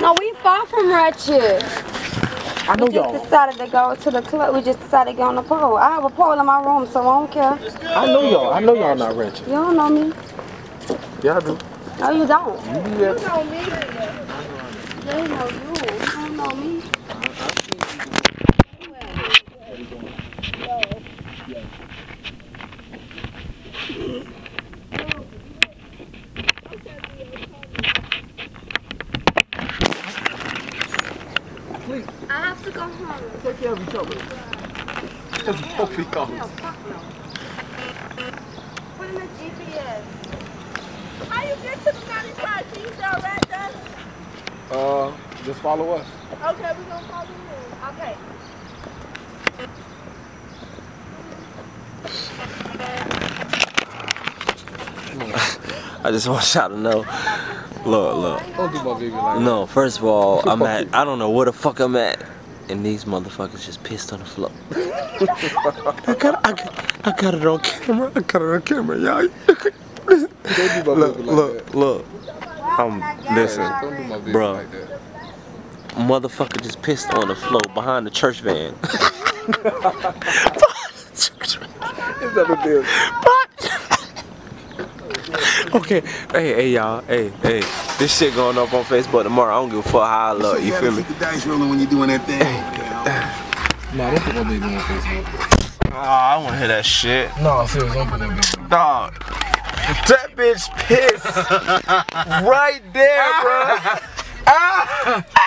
No, we far from ratchet. I know We just decided to go to the club. We just decided to go on the pole. I have a pole in my room, so I don't care. I know y'all. I know y'all not wretched. You don't know me. Yeah, I do. No, you don't. You be there. know me. They know you. You don't know me. I have to go home. Take care of each other. Both of y'all. No, fuck no. Put in the GPS. How you get to the 95? Can you tell that does? Uh, just follow us. Okay, we're gonna follow you. Okay. I just want y'all to know. Look, look. Don't do my baby like No, first of all, I'm at. I don't know where the fuck I'm at, and these motherfuckers just pissed on the floor. I got, I got, I got it on camera. I got it on camera, y'all. do my Look, baby like look, that. look. Um, listen, Don't do my baby Bruh. like that. motherfucker just pissed on the floor behind the church van. Is that a deal? Okay, hey, hey, y'all, hey, hey, this shit going up on Facebook tomorrow. I don't give a fuck how I look. You feel me? Keep the dice rolling when you're doing that thing. Nah, don't put my baby on Facebook. Oh, I want to hear that shit. Nah, serious, don't put that baby. Dog. That bitch pissed right there, bro. Ah.